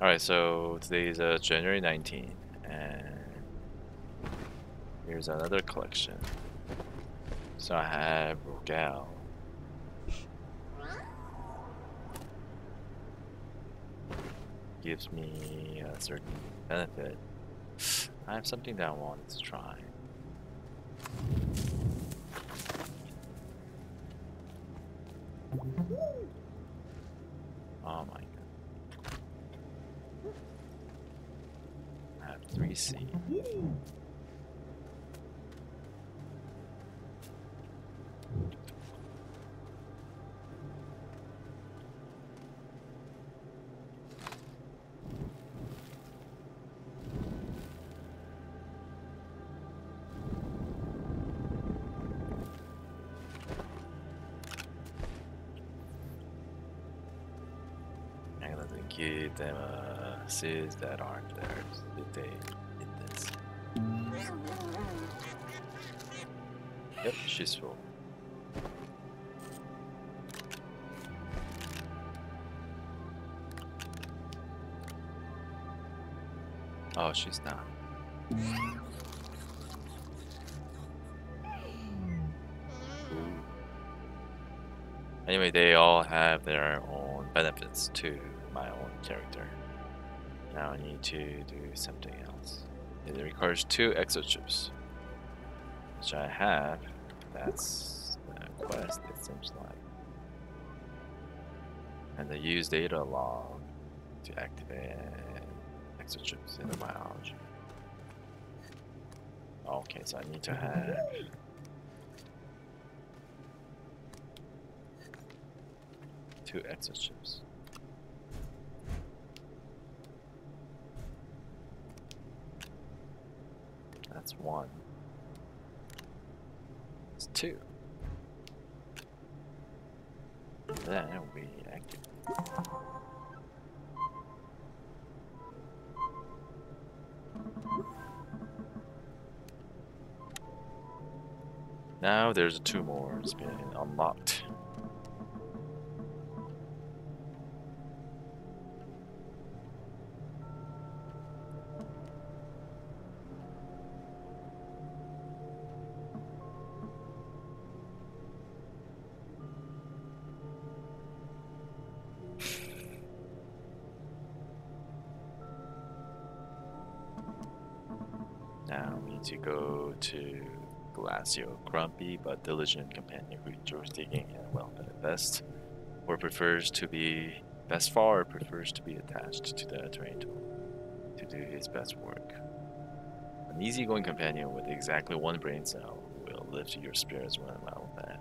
Alright, so today is uh, January 19, and here's another collection. So I have Rogel. Gives me a certain benefit. I have something that I wanted to try. Oh my I have 3C. I'm gonna give them uh, Cs that aren't they did this? Yep, she's full. Oh, she's not. Anyway, they all have their own benefits to my own character. Now I need to do something else. It requires two exochips, which I have. That's the quest, it seems like. And the use data log to activate exochips in the biology. Okay, so I need to have two exochips. That's one. It's two. Then we activate. Now there's two more. It's been unlocked. To Glacio, grumpy but diligent companion who enjoys digging and well at best, or prefers to be Bestefar prefers to be attached to the tool to do his best work. An easygoing companion with exactly one brain cell will lift your spirits when well fed.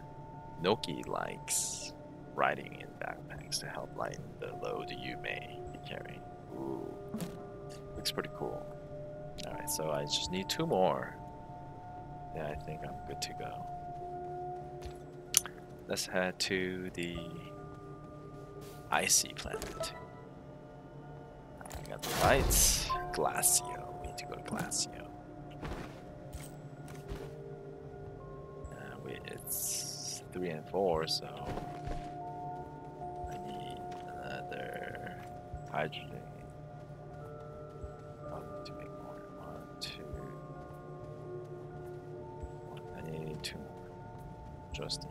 Noki likes riding in backpacks to help lighten the load you may be carrying. Ooh, looks pretty cool. Alright, so I just need two more. Yeah, I think I'm good to go. Let's head to the icy planet. I got the lights. Glacio. We need to go to Glacio. Uh, we, it's 3 and 4, so I need another hydrogen. Just.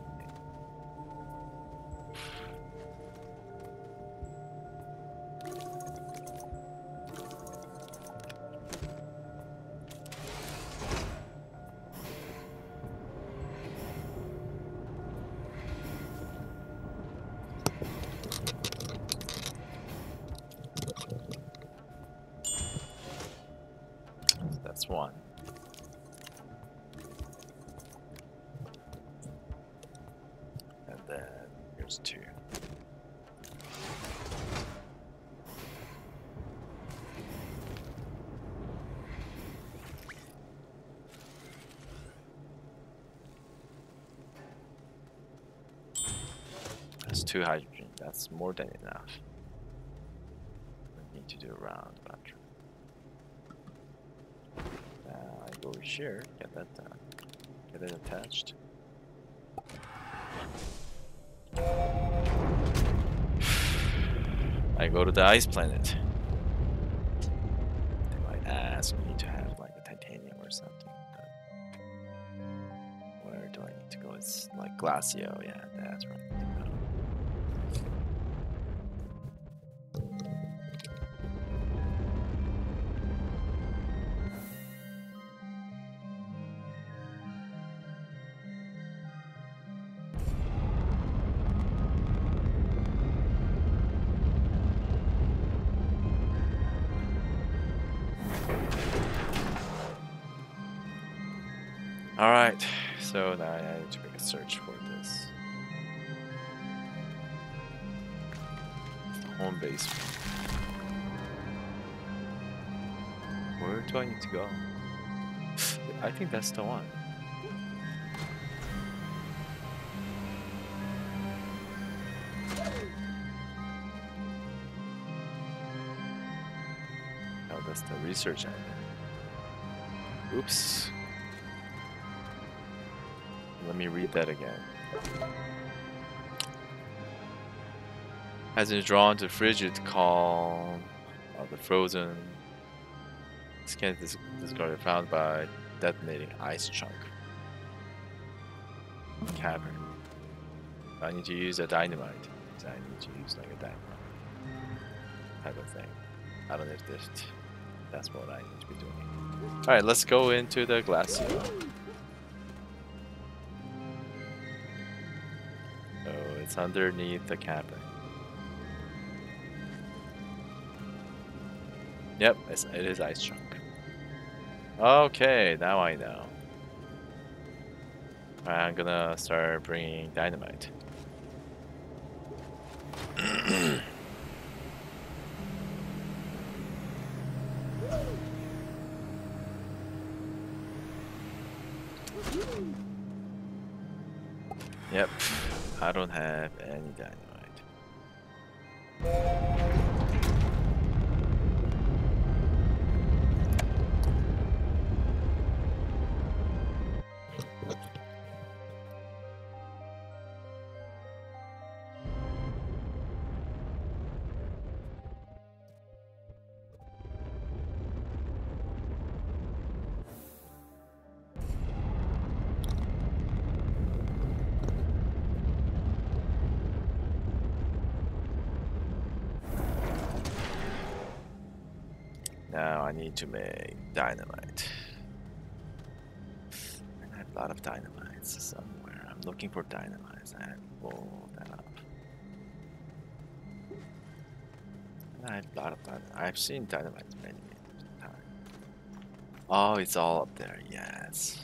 That's one. Then here's two. That's two hydrogen. That's more than enough. I need to do a round battery. Uh, I go share, get that done. Get it attached. Go to the ice planet. They might ask me to have like a titanium or something. Where do I need to go? It's like Glacio, yeah, that's right. All right, so now I need to make a search for this. Home base. Where do I need to go? I think that's the one. Oh, that's the research island. Oops. Me read that again. Has been drawn to frigid calm of the frozen skin dis discarded found by detonating ice chunk. Cavern. I need to use a dynamite. I need to use like a dynamite type of thing. I don't know if this that's what I need to be doing. Alright, let's go into the glacier. It's underneath the cavern. Yep, it's, it is ice chunk. Okay, now I know. I'm gonna start bringing dynamite. Have any dynamite. I need to make dynamite. And I have a lot of dynamites somewhere. I'm looking for dynamites. I pull that up. And I have a lot of dynamite. I've seen dynamite many, many times. Oh, it's all up there. Yes.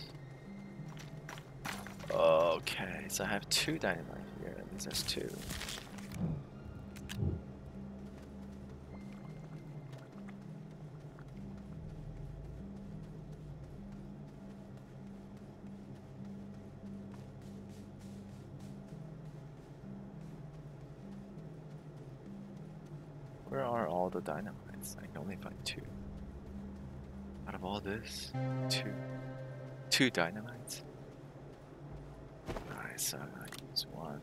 Okay, so I have two dynamite here. These are two. Where are all the dynamites? I can only find two. Out of all this, two. Two dynamites. Alright, so I'm gonna use one.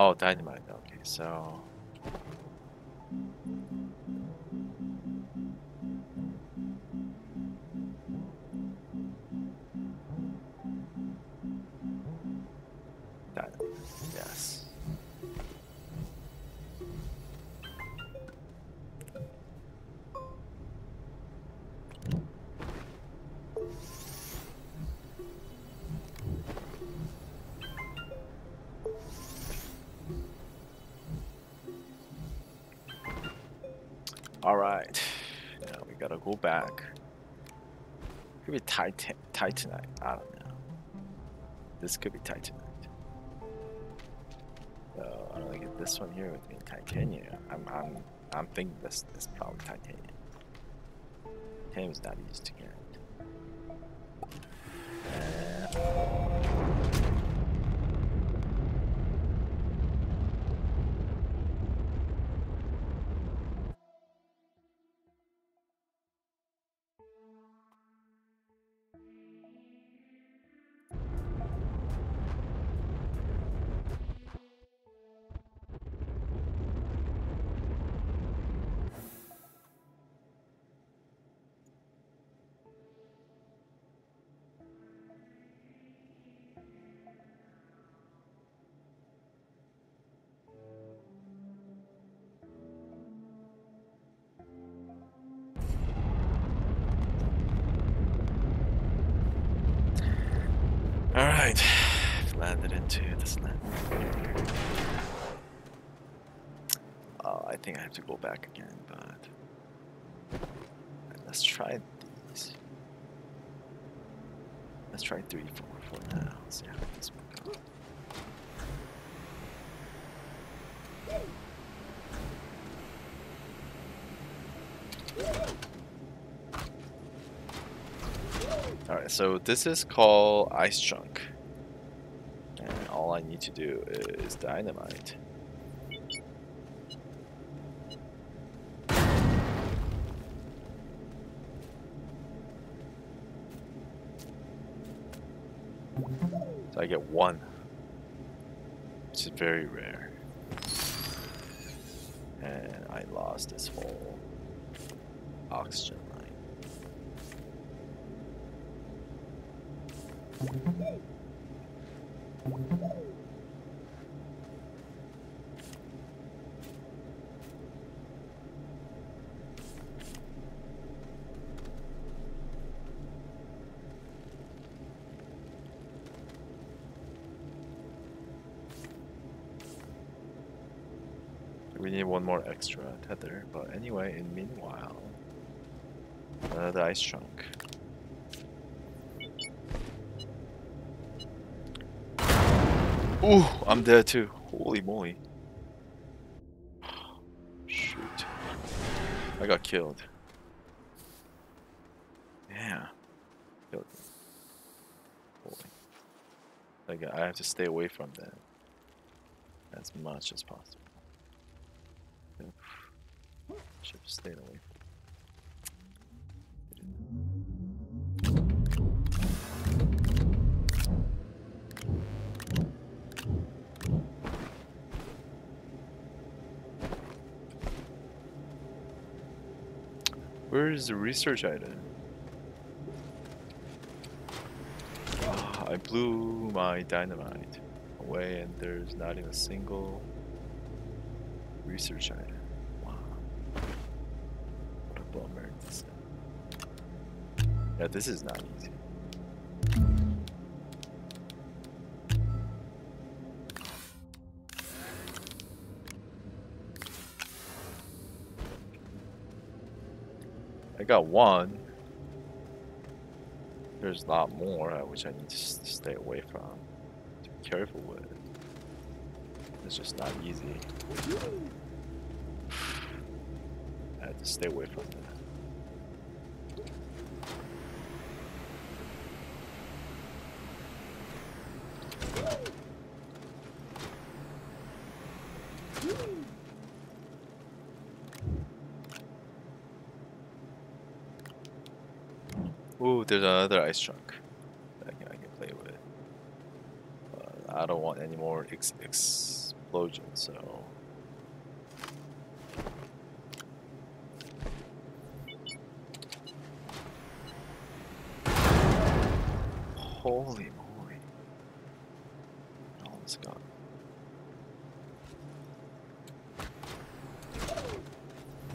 Oh, dynamite. Okay, so. All right. Now we gotta go back. Could be Titan Titanite. I don't know. This could be Titanite. So I'm gonna get this one here with me, titanium. I'm I'm I'm thinking this this probably titanium. Titanium's not easy to get. And uh, Alright. Landed into this land. Uh, I think I have to go back again, but let's try these. Let's try three, four now. See how this one goes. Alright, so this is called Ice Chunk. Need to do is dynamite. So I get one, which is very rare. And I lost this whole oxygen line. We need one more extra tether, but anyway, in meanwhile, uh, the ice chunk. Ooh, I'm dead too. Holy moly. Shoot. I got killed. Yeah. Killed. Holy. Like, I have to stay away from that as much as possible. Should have stayed away. Where is the research item? Ah, I blew my dynamite away and there's not even a single research item. Wow. What a bummer. This yeah, this is not easy. I got one. There's a lot more uh, which I need to stay away from. To be careful with. It's just not easy. I have to stay away from that. Ooh, there's another ice chunk that I can, I can play with. But I don't want any more ex- expensive explosion, so. Holy moly. Almost got.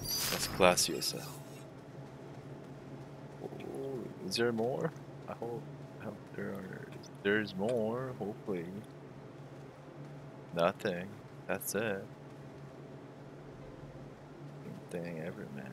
That's Glacio Shell. Oh, is there more? I hope, I hope there are. There's more, hopefully. Nothing. That's it. Same thing ever, man.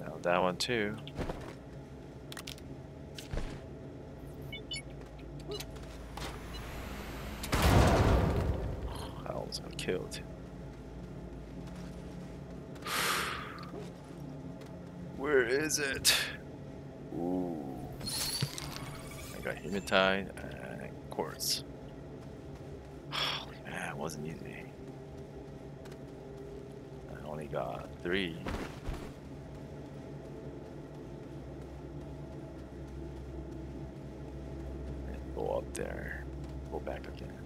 Now that one too. I almost got killed. Where is it? Ooh. I got hematite and quartz. Holy man, it wasn't easy. I only got three. Go up there. Go back again.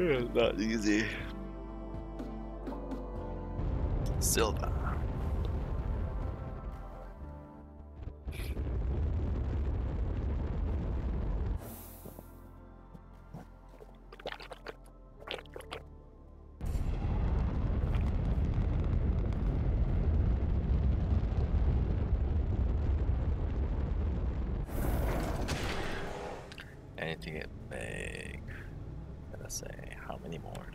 Not easy. Sylva. Anything say, how many more?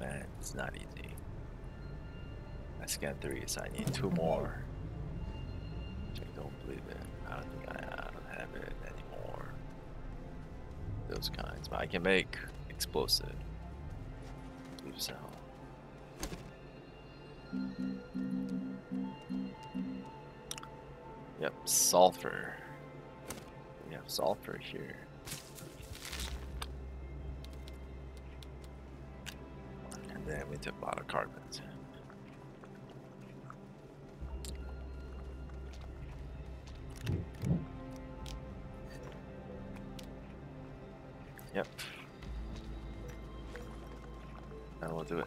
Man, it's not easy. I scanned three, so I need two more. I don't believe it. I don't think I, have it anymore. Those kinds, but I can make explosive. I believe so. Yep, sulfur. We have sulfur here. We took a lot of carbon. Yep. And we'll do it.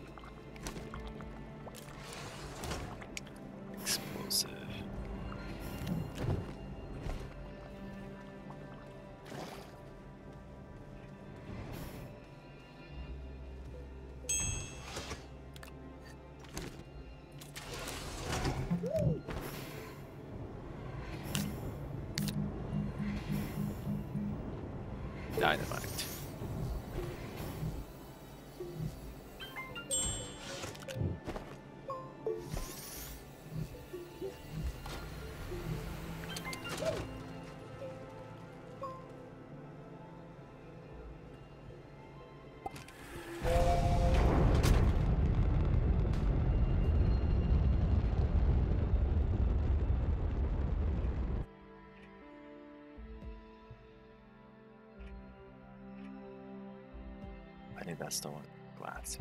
Dynamite. think that's the one. Glass.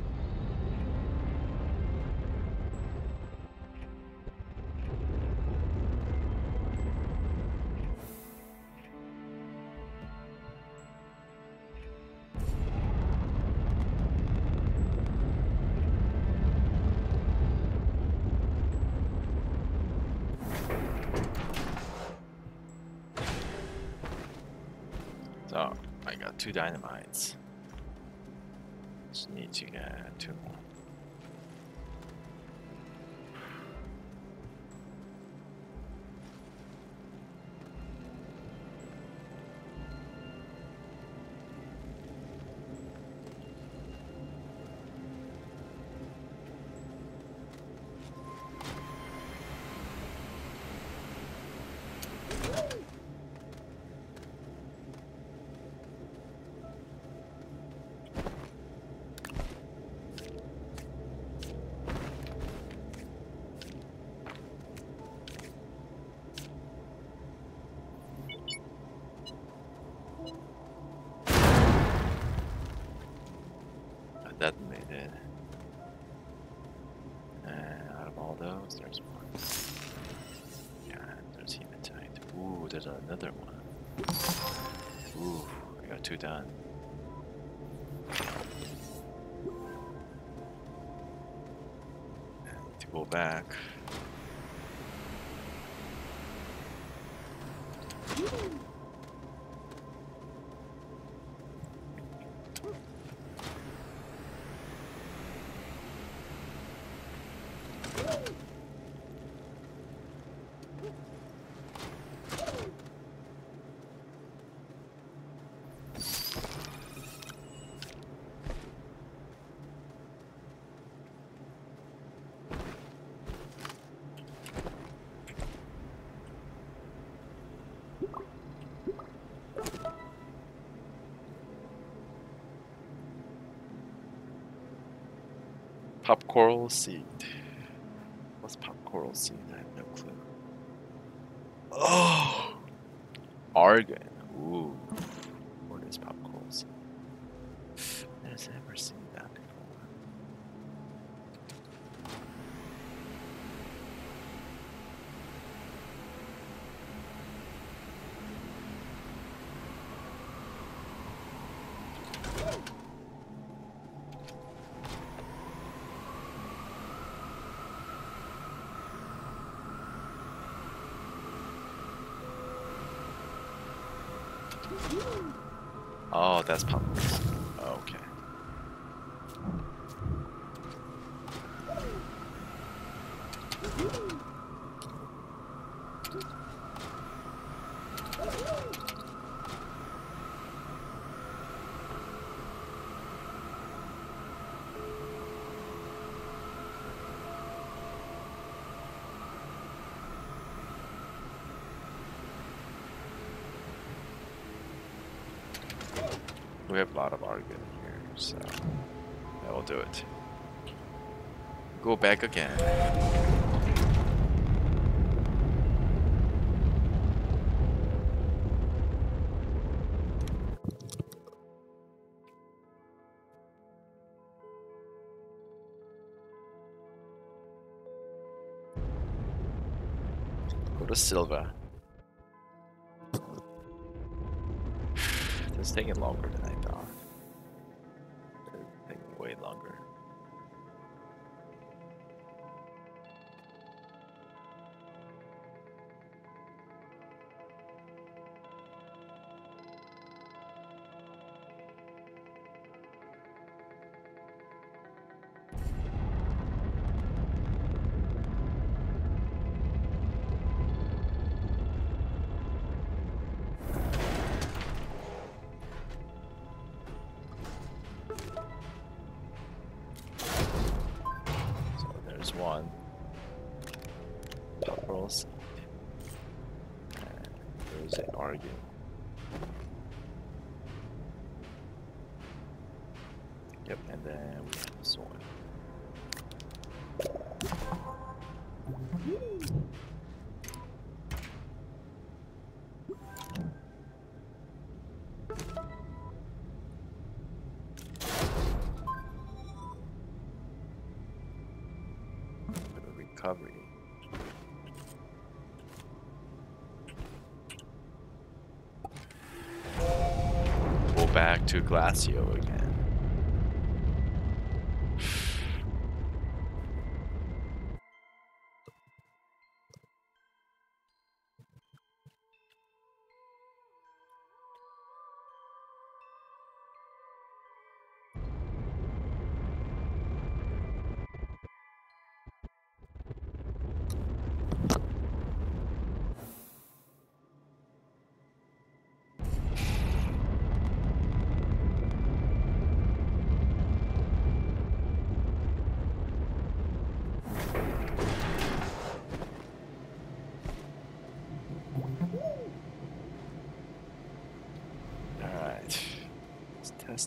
So, I got two dynamites. Need to there's one. Yeah, there's hematite. Ooh, there's another one. Ooh, I got two done. Need to go back. Pop coral seed. What's pop coral seed? I have no clue. Oh, argon. Ooh, what is pop coral seed? I've never seen that before. Oh, that's pop. coral seed. Okay. We have a lot of argon here, so that will do it. Go back again. To Sylva. It's taking longer than I there's back to Glacio again.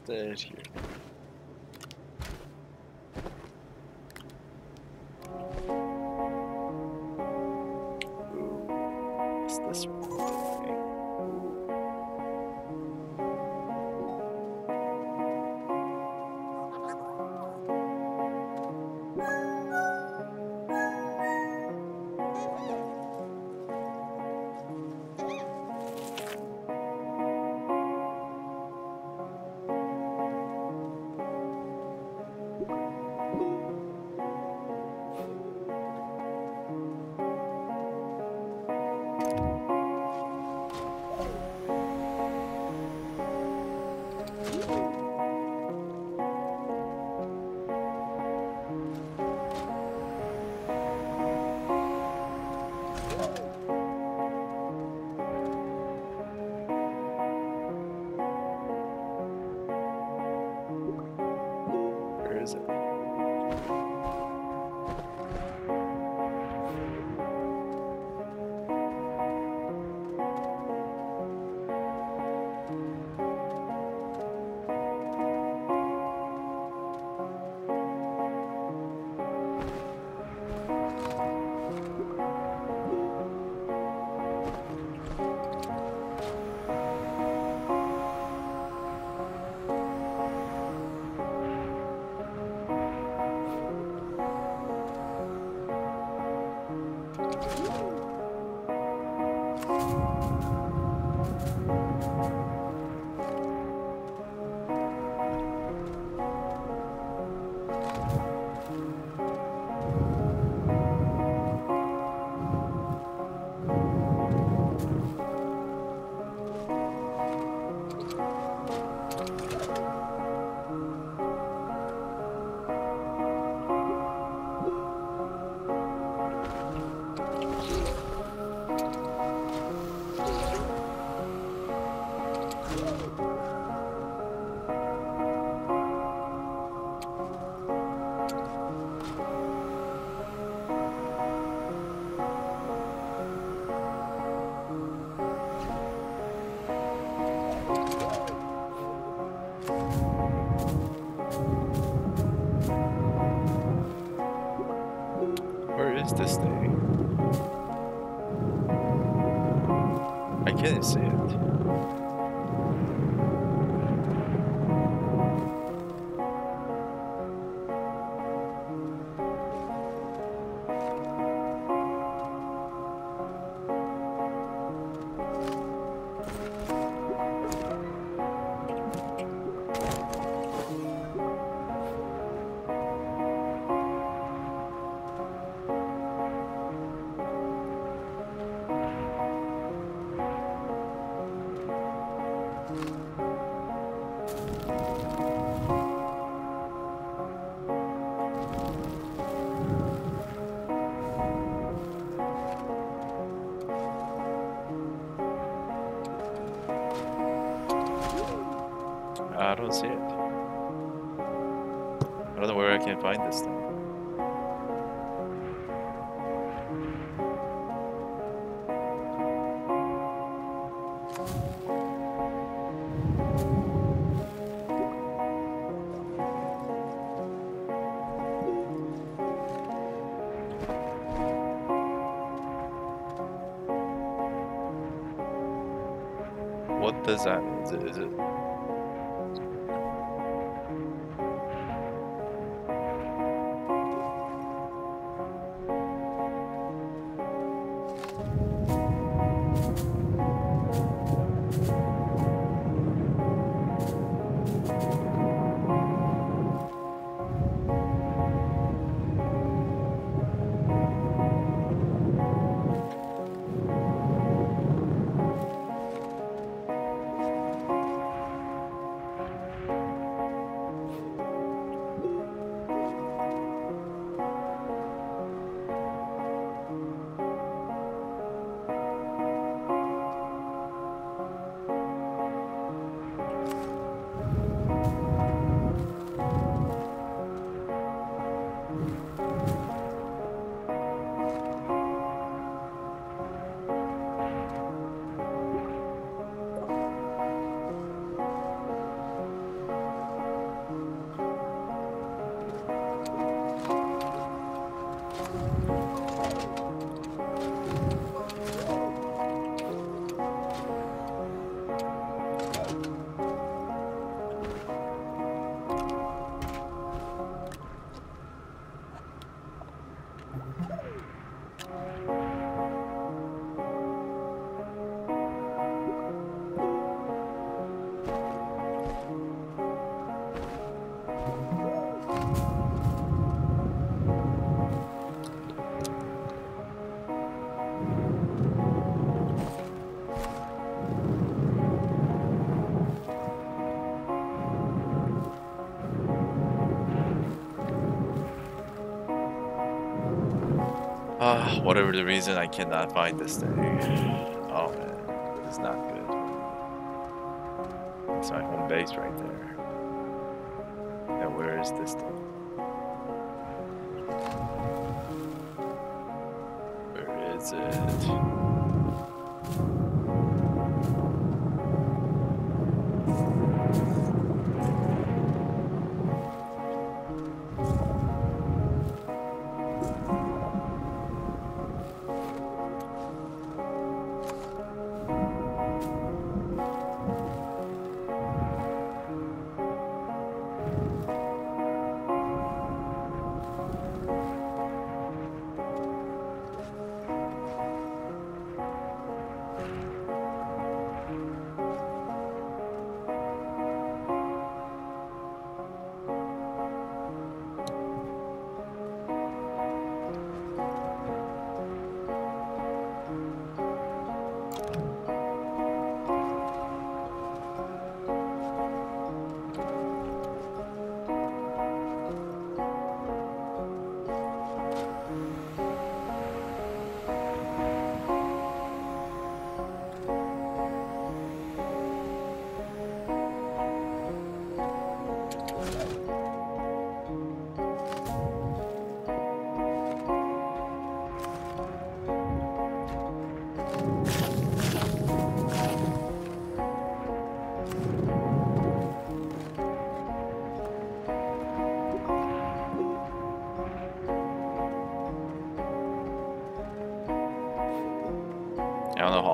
Blasted here. This thing? I can't see I don't see it. I don't know where I can find this thing. What does that mean? Is it, is it whatever the reason, I cannot find this thing. Oh man, this is not good. It's my home base right there. And where is this thing? Where is it?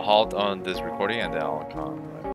Halt on this recording and then I'll come.